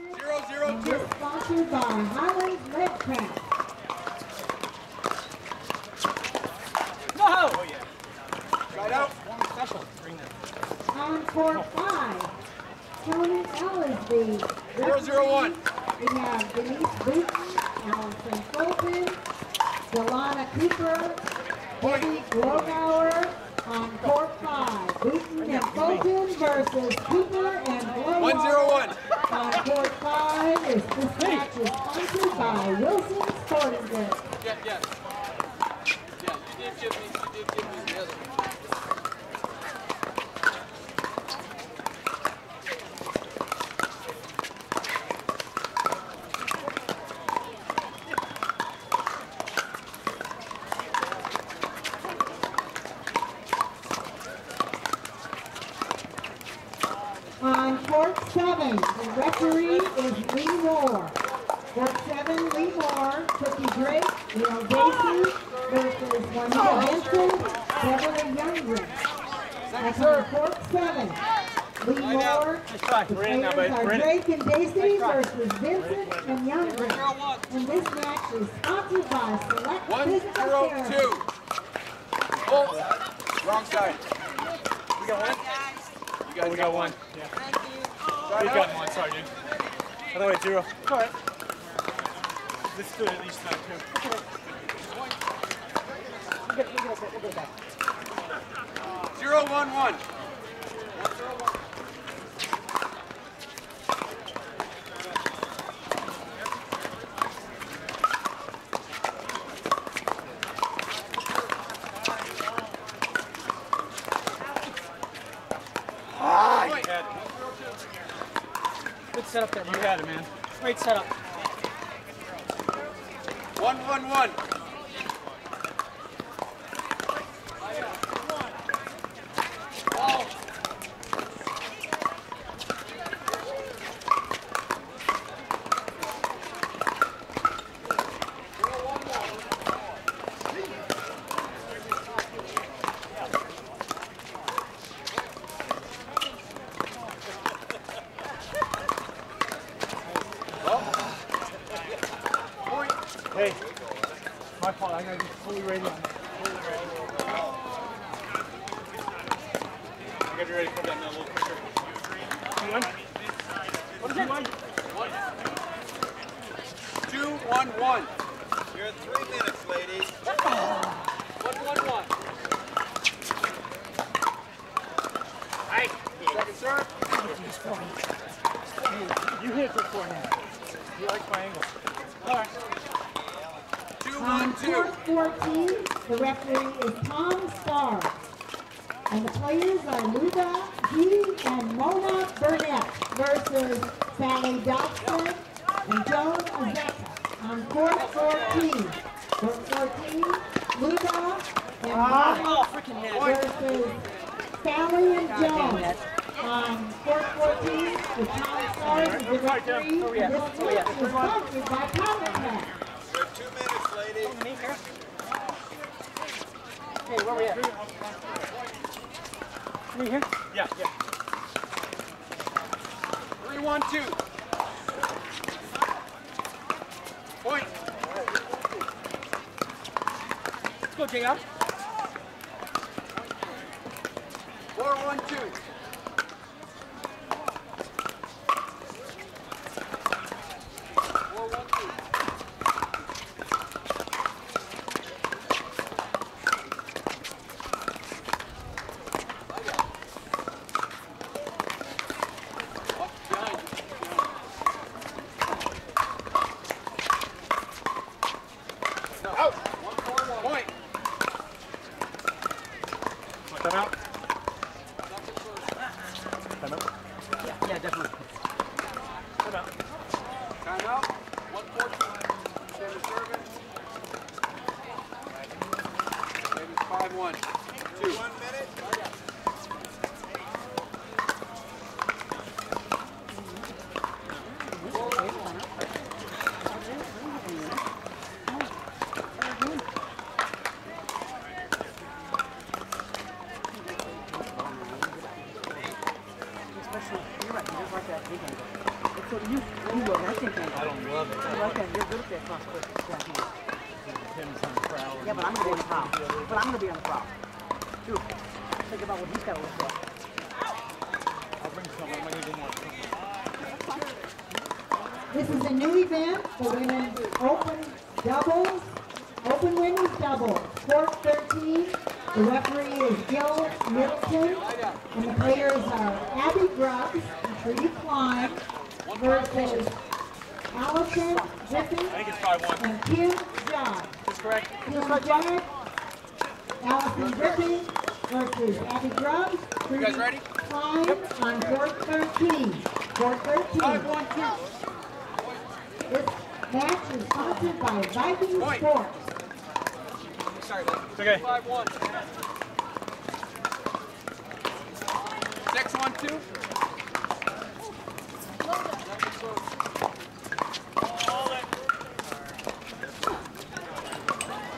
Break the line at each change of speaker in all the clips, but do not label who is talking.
Zero zero two
Sponsored by Highland Redcraft.
No! Oh, yeah.
Right out.
One special. Bring them
On court oh. five, Tony Ellisby.
001.
We have Denise Booten, Allison Fulton, Delana Cooper, Debbie Grobauer on court five. Booten and Fulton versus Cooper and
Blowhard. 101.
By court five, is this match is sponsored by Wilson Sporting Goods.
Yeah, yeah. Yeah, you did give me, you did give me the other one.
Is Lee Moore. Court seven, Lee Moore, Cookie Drake, Neil Gacy versus Juanita Benson, Beverly Youngren. That's on court seven. Lee Moore, the
We're in now,
players
babe.
are
We're in it.
Drake and Gacy
try.
versus Vincent and Youngren. And this match is sponsored by Select
One,
Physical
zero,
Therapy.
two. Oh, wrong side.
We got one?
You guys
We got one. Yeah.
Side
We got one. Sorry, dude. By the way, zero. All right. Let's do it at least time, too.
Zero, one, one.
Setup there, You had it, man. Great setup.
One, one, one. Point.
Hey, my fault. I gotta be fully ready. Fully ready. I gotta be ready for that now a little quicker. Two one. What is it? One.
Two, one.
You're at three minutes, ladies.
One, one, one. Second serve.
You hit it for four now. You like my angle. All right.
Two,
On
one, two.
court 14, the referee is Tom Starr. And the players are Luda G and Mona Burnett versus Sally Dobson and Joan Azeka. On court 14, court 14, Luda and ah. Mona
Oh, freaking net.
versus Sally and Joan. On court 14, the Tom Starr is the referee.
Oh, yeah.
And this
Oh, yeah.
match is sponsored by Combat
You're two minutes, ladies.
Me here. Hey, where we at? Me here? Yeah, yeah.
Three, one, two. Point.
Let's go, JR.
Four, one, two. Four, one, two. Up behind you. No. Out. One, four, one. Point.
Time out.
Nothing first.
Time out. Yeah, yeah, definitely. Time out.
Timeout. One fourteen. Seven serving. Maybe five one. Two.
One minute.
Especially, you're right, you just like that big angle. It's
So you, you will, I think. I don't love it. I like that. You're good at that cross foot.
Depends on the crowd.
Yeah, but I'm gonna be on the prowl. But I'm gonna be on the prowl. Dude, think about what he's gotta look at.
I'll bring some. I might need one more.
This is a new event, the women's open doubles, open women's doubles, court 13. The referee is Gil Middleton, and the players are Abby Grubbs and Trudy Klein versus Allison Griffin
I think it's five one.
And Kim Judd.
Is correct?
Kim Judd, Allison Griffin versus Abby Grubbs, Trudy
guys ready?
Klein on court 13. Court 13.
Five, one, two.
This match is sponsored by Viking
Point.
Sports.
Sorry, lady.
It's okay.
Five, one. Six, one, two.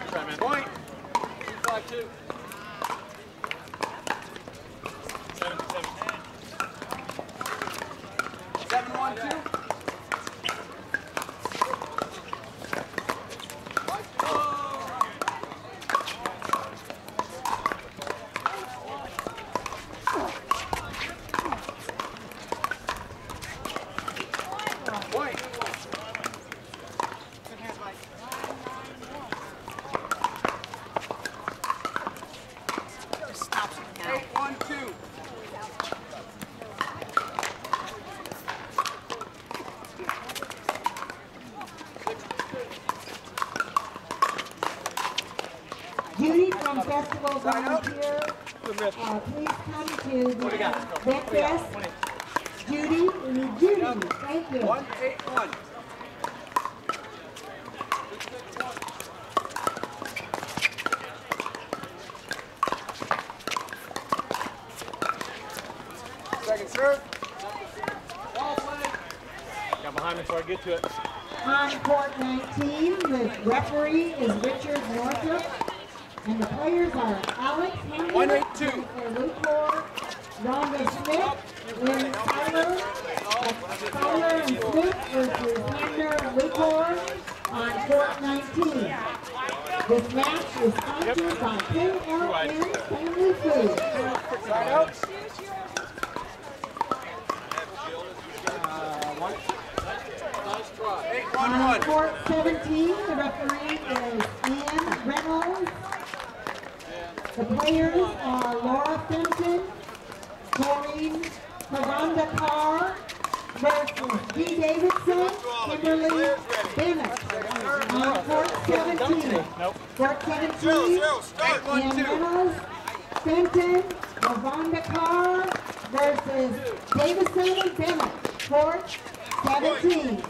Try, man.
Point. Two, five, two.
Seven, seven.
Seven, one, two. Point. Eight, one, two.
Judy from Festival Volunteer, uh, please come to the vet. Judy, we need Judy, thank you.
One, eight, one. Second serve. Ball play.
Got behind me before I get to it.
On court 19, the referee is Richard Northup, and the players are Alex Henry,
One, eight, two.
Jennifer Lucor, Smith, Lynn Tyler, Tyler and and on court 19. This match is sponsored by KLN Family Food.
Side out. Nice try. Eight, one,
On court 17, the referee is Reynolds. The players are Laura Fenton, Maureen Pravanda Carr versus Dee Davidson, Kimberly Bennett. On court 17.
Nope.
Court
Zero,
17,
zero, start.
One,
Ann
two.
Reynolds, Fenton, Pravanda Carr versus Davison and Bennett. Court 17.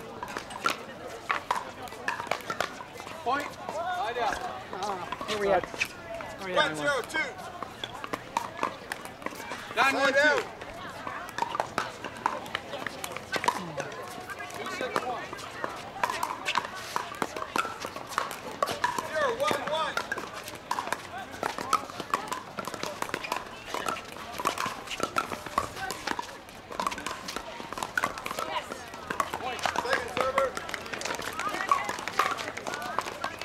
Point. Side ah, out.
Here we are.
Yeah,
One,
we
zero,
won.
two.
Nine, one,
Side out.
two. Two, six, one.
Zero, one, one. Second server.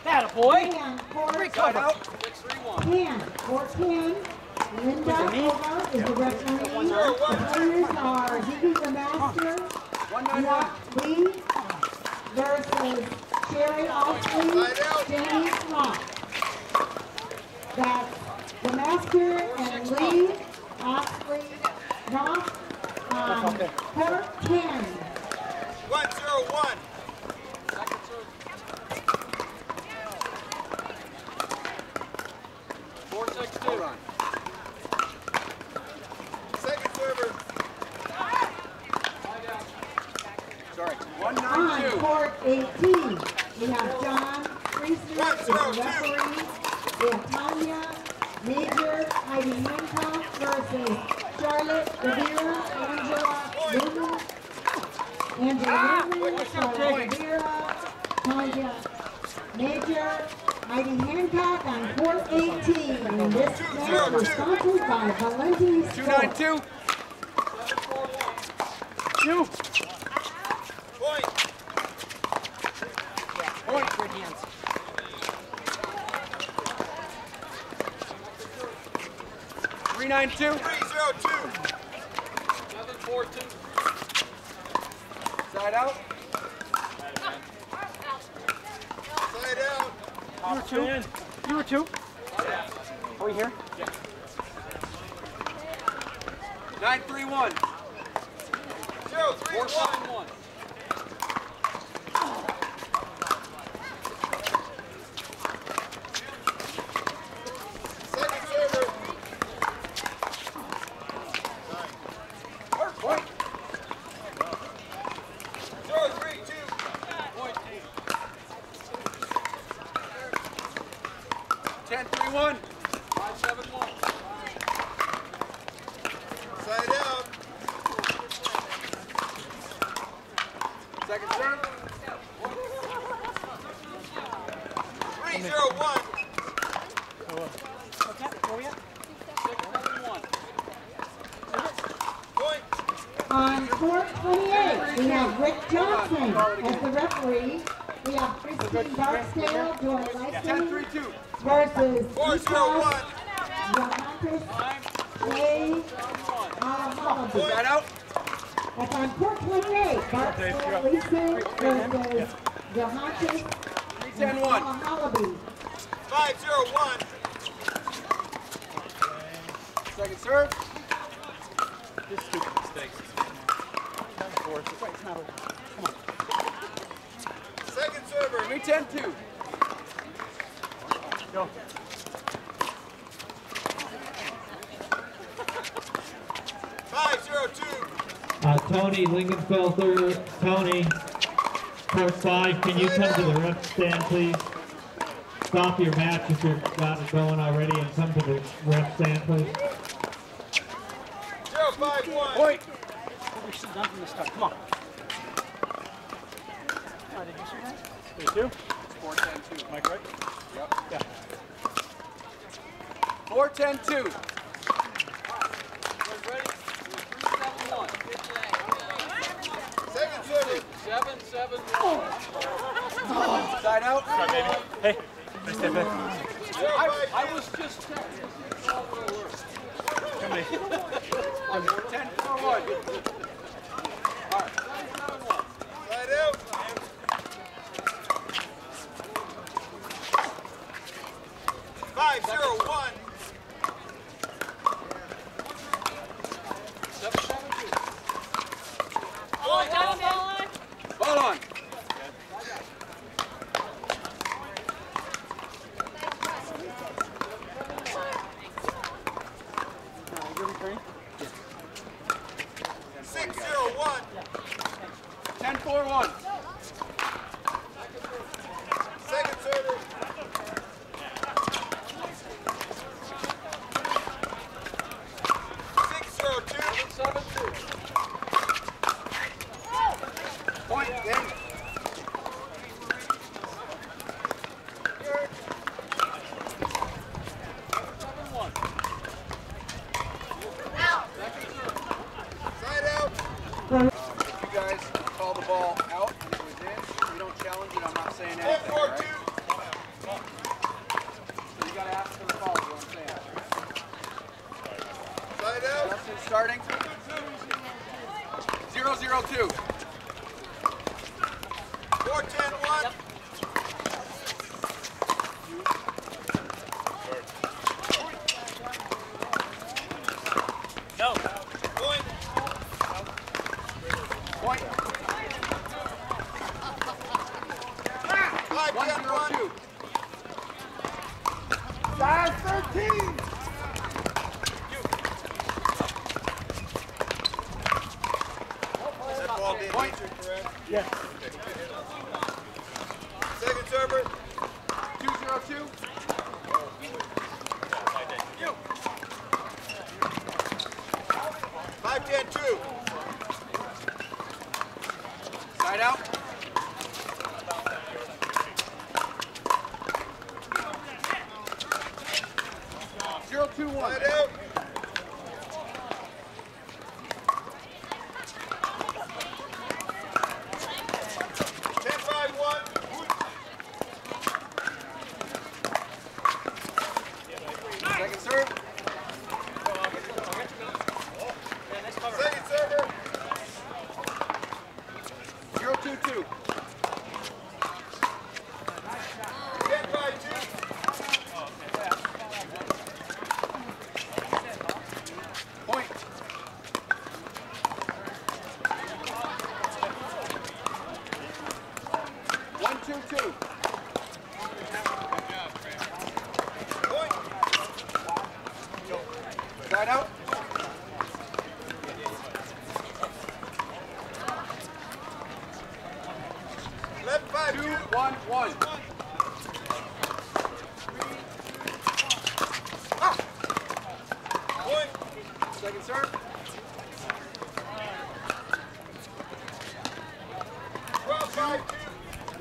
That a boy.
And court
Side out. Six, three, one.
10, court 10, Linda Hobart is the referee. The players are Vivi the Master,
One, nine, one.
Rock Lee versus Sherry Oxley, Jamie Smart. That's the Master and Lee, Oxley, Rock, on court 10.
One, zero, one.
Second serve. Four,
You were two. You were two. Are we here?
Yeah. 931.
031. 428, we
have Rick Johnson as the referee. We have Christine Barksdale doing licensing versus Nikos
Yamantis
A.
Alamabadu. That?
That's on court 28, versus
501.
Second serve.
Just stupid mistakes mistake. It's right. It's not over.
Second server.
Three ten two.
Go.
Five zero two.
Uh, Tony Lingenfelter, Tony, court five, can you come to the ref stand, please? Stop your match if you've got it going already and come to the ref stand, please.
Zero five one.
Point
should have done from the start. Come on. Come on, did you see that?
There's two?
Four, ten, two.
Mike, right?
Yep.
Yeah.
Four, ten, two. We're ready. Seven, one.
Second, seven.
Seven, seven, one. Oh. Side out.
Sorry, baby. Hey. Nice step
back.
I, I was just checking to see if all
were.
Come on.
10,
4, 1.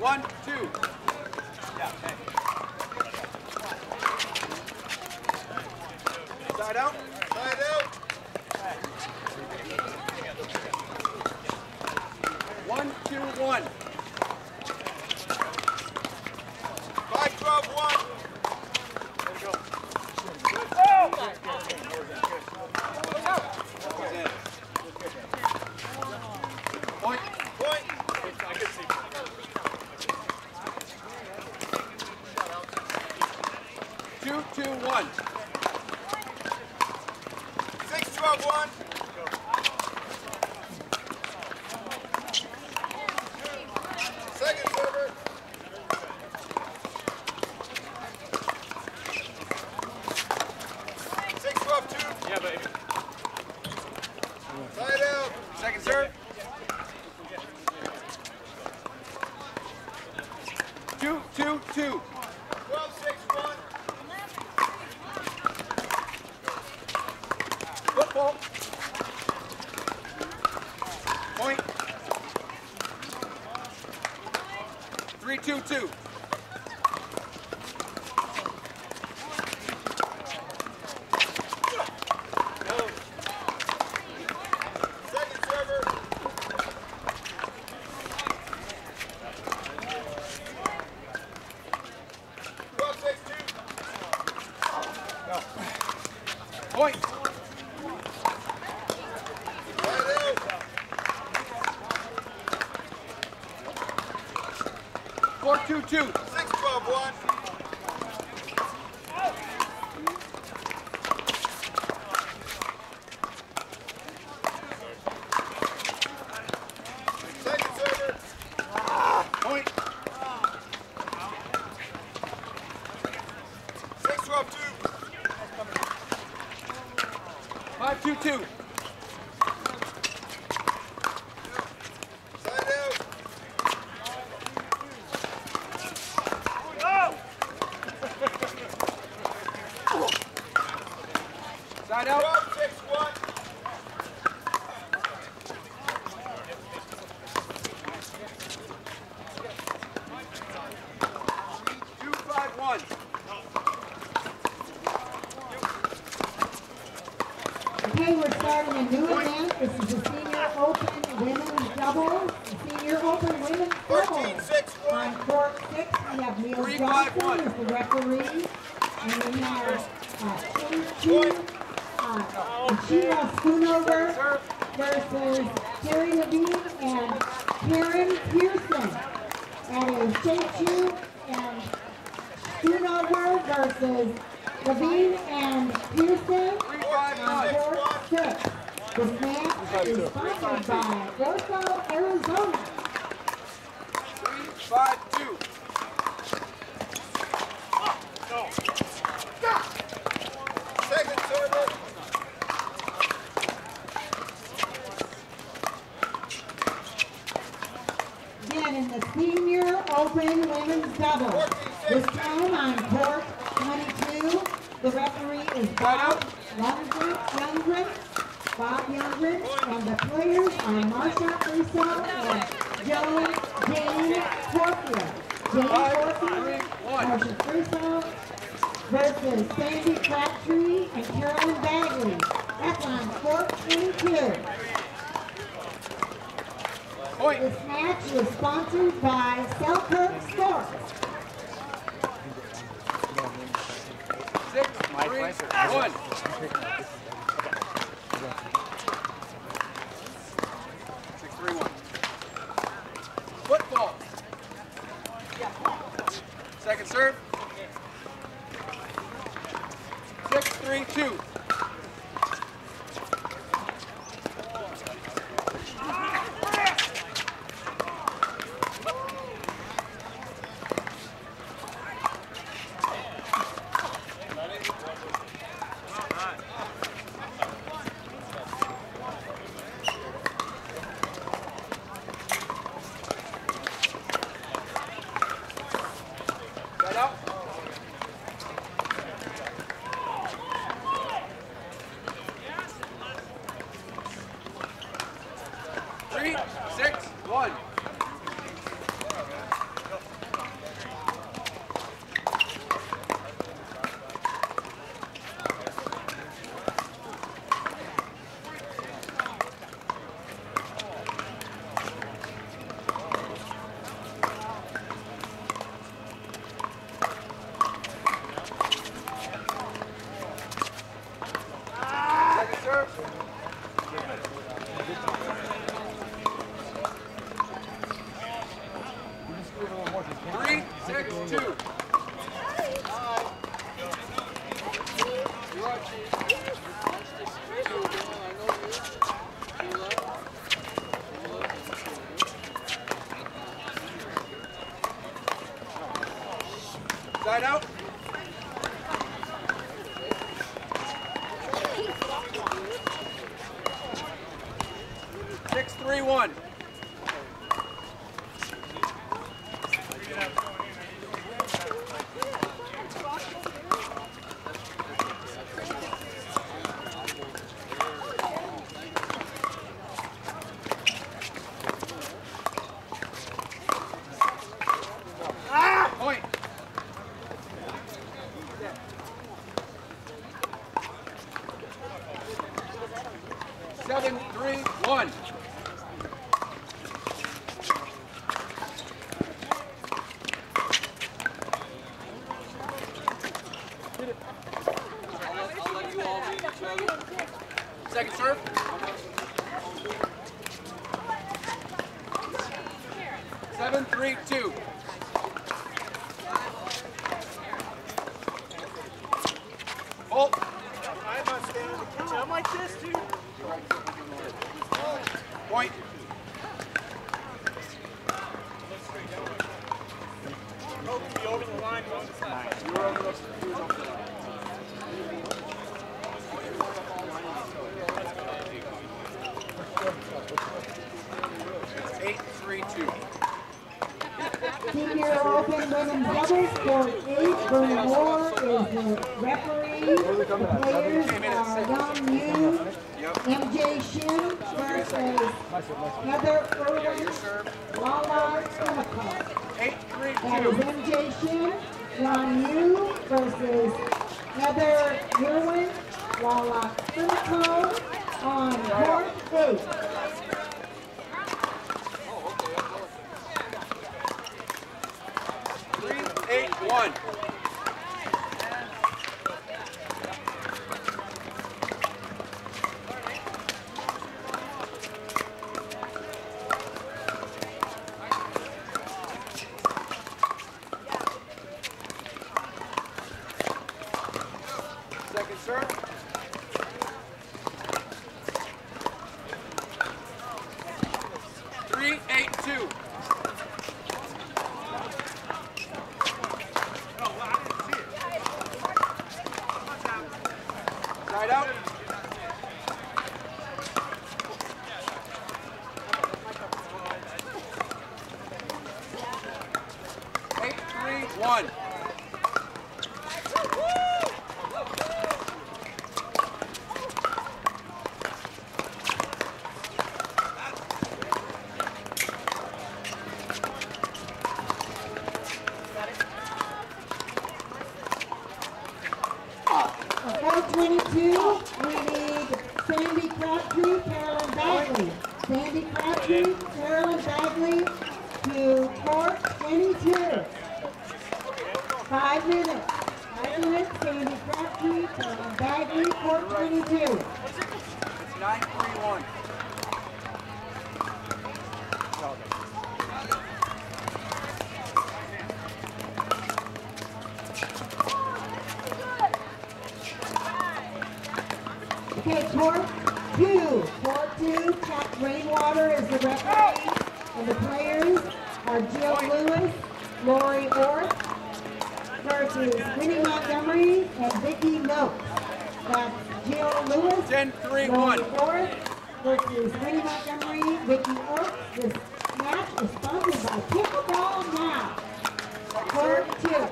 One, two.
two.
Five,
one.
The referee. I'm Marsha Friso and Joan Jane Porfield. Jane Porfield, Marsha Friso versus Sandy Crabtree and Carolyn Bagley. That's on 422.
Point.
This match was sponsored by Selkirk Sports.
Six, three, one. serve. Six, three, two. serve.
Wawa's
Clinical. 832.
That is MJ Yu versus Heather Irwin, Wawa Clinical on court
8. One.
Okay, court two. Court two, Chuck Rainwater is the referee. And the players are Jill Lewis, Lori Orth, versus Winnie Montgomery and Vicki Noakes. That's Jill Lewis,
10, 3,
Lori
1.
Orth versus Winnie Montgomery, Vicki Orth. This match is sponsored by Pickleball Now. Court two.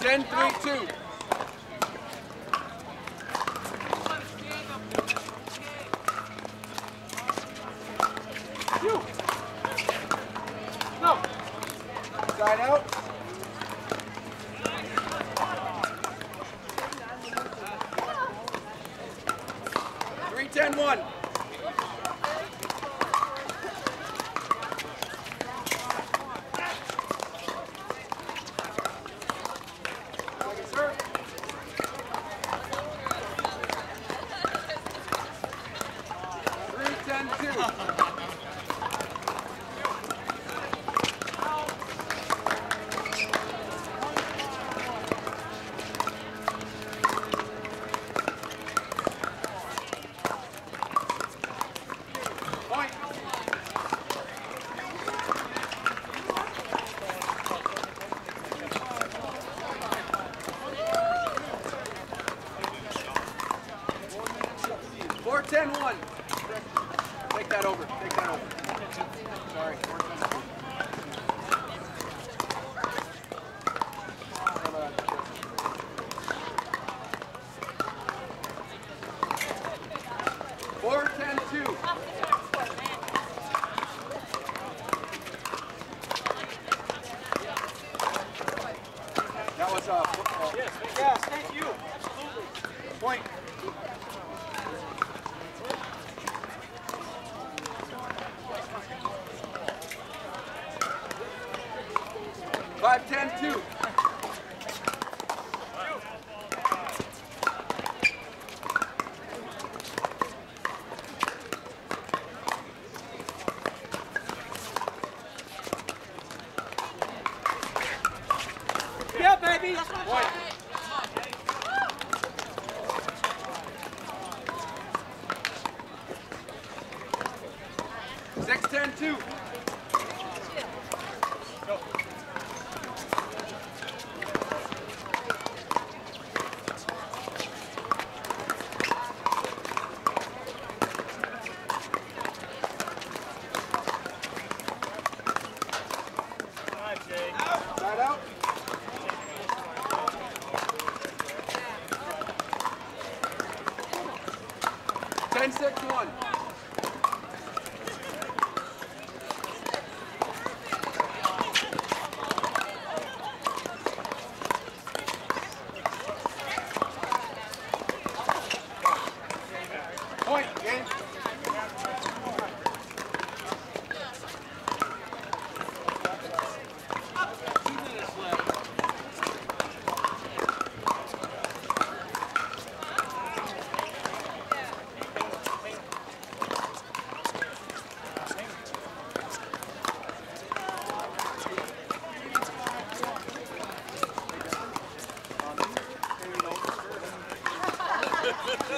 10, 3, 2.